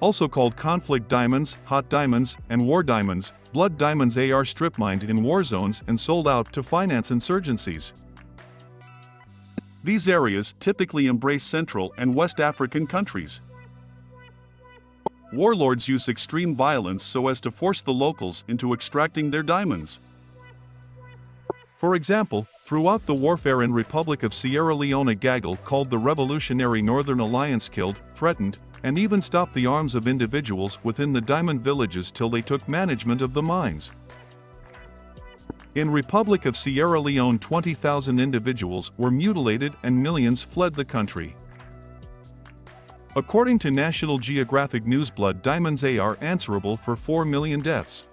also called conflict diamonds, hot diamonds, and war diamonds, blood diamonds AR strip mined in war zones and sold out to finance insurgencies. These areas typically embrace Central and West African countries. Warlords use extreme violence so as to force the locals into extracting their diamonds. For example, throughout the warfare in Republic of Sierra Leone gaggle called the Revolutionary Northern Alliance killed, threatened, and even stopped the arms of individuals within the diamond villages till they took management of the mines. In Republic of Sierra Leone 20,000 individuals were mutilated and millions fled the country. According to National Geographic News blood diamonds are answerable for 4 million deaths.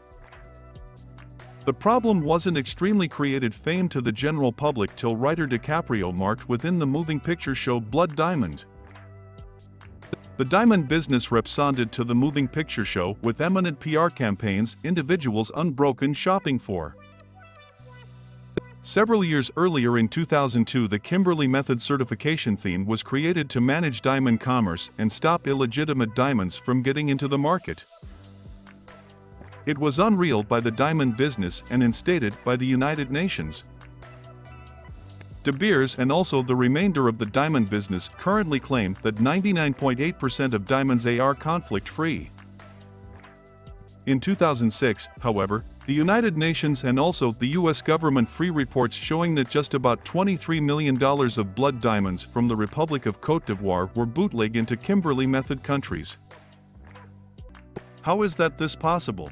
The problem wasn't extremely created fame to the general public till writer DiCaprio marked within the moving picture show Blood Diamond. The diamond business responded to the moving picture show with eminent PR campaigns individuals unbroken shopping for. Several years earlier in 2002 the Kimberley Method certification theme was created to manage diamond commerce and stop illegitimate diamonds from getting into the market. It was unreal by the diamond business and instated by the United Nations. De Beers and also the remainder of the diamond business currently claim that 99.8% of diamonds are conflict-free. In 2006, however, the United Nations and also the US government free reports showing that just about $23 million of blood diamonds from the Republic of Cote d'Ivoire were bootleg into Kimberley method countries. How is that this possible?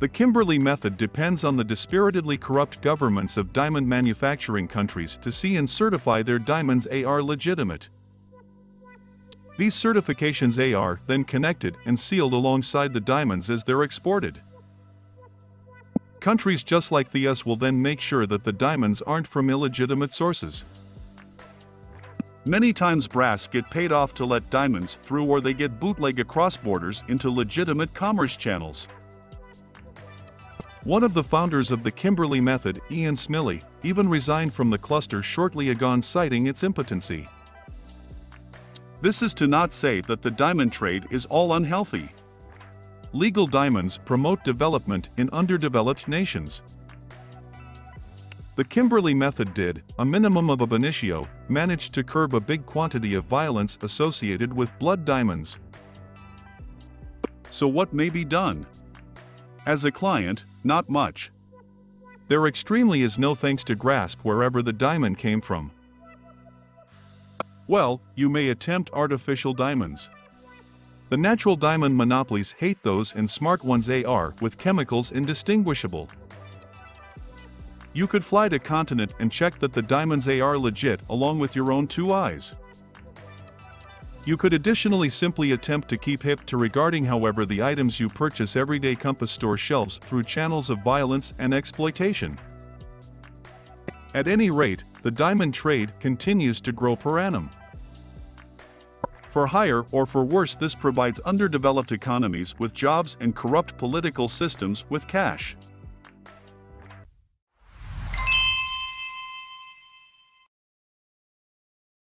The Kimberley method depends on the dispiritedly corrupt governments of diamond manufacturing countries to see and certify their diamonds are legitimate. These certifications are then connected and sealed alongside the diamonds as they're exported. Countries just like the US will then make sure that the diamonds aren't from illegitimate sources. Many times brass get paid off to let diamonds through or they get bootleg across borders into legitimate commerce channels. One of the founders of the Kimberley method, Ian Smillie, even resigned from the cluster shortly ago citing its impotency. This is to not say that the diamond trade is all unhealthy. Legal diamonds promote development in underdeveloped nations. The Kimberley method did, a minimum of ab initio, managed to curb a big quantity of violence associated with blood diamonds. So what may be done? As a client, not much. There extremely is no thanks to grasp wherever the diamond came from. Well, you may attempt artificial diamonds. The natural diamond monopolies hate those and smart ones AR with chemicals indistinguishable. You could fly to continent and check that the diamonds are legit along with your own two eyes. You could additionally simply attempt to keep hip to regarding however the items you purchase everyday compass store shelves through channels of violence and exploitation. At any rate, the diamond trade continues to grow per annum. For higher or for worse this provides underdeveloped economies with jobs and corrupt political systems with cash.